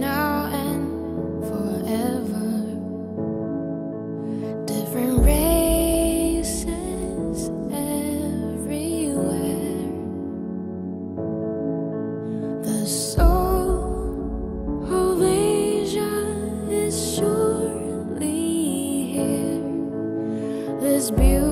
now and forever. Different races everywhere. The soul of Asia is surely here. This beauty.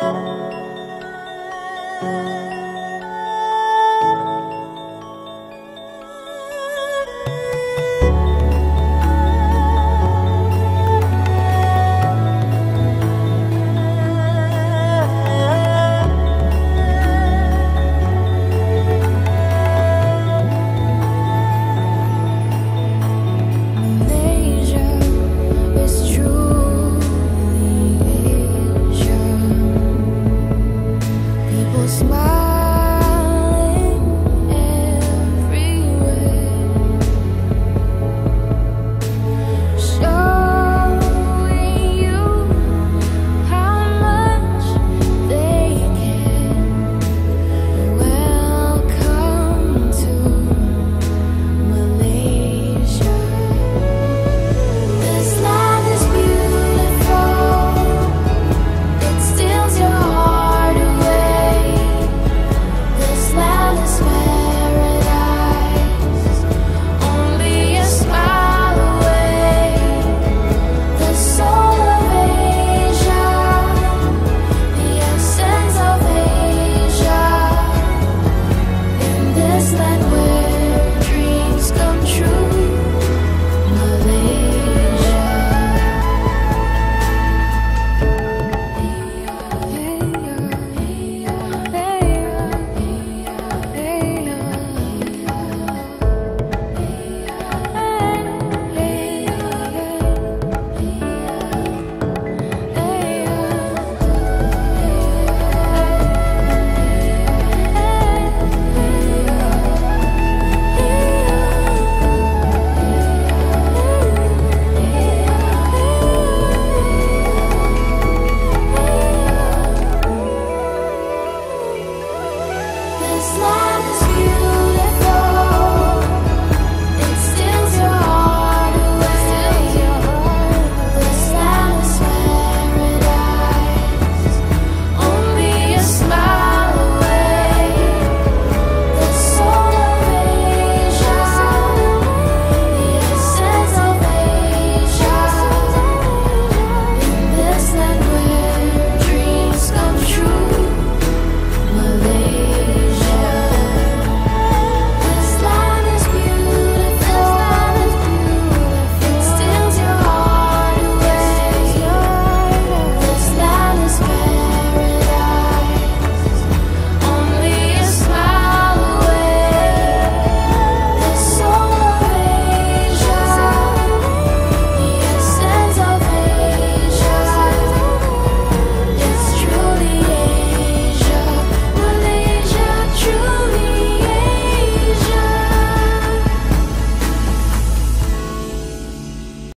Música That.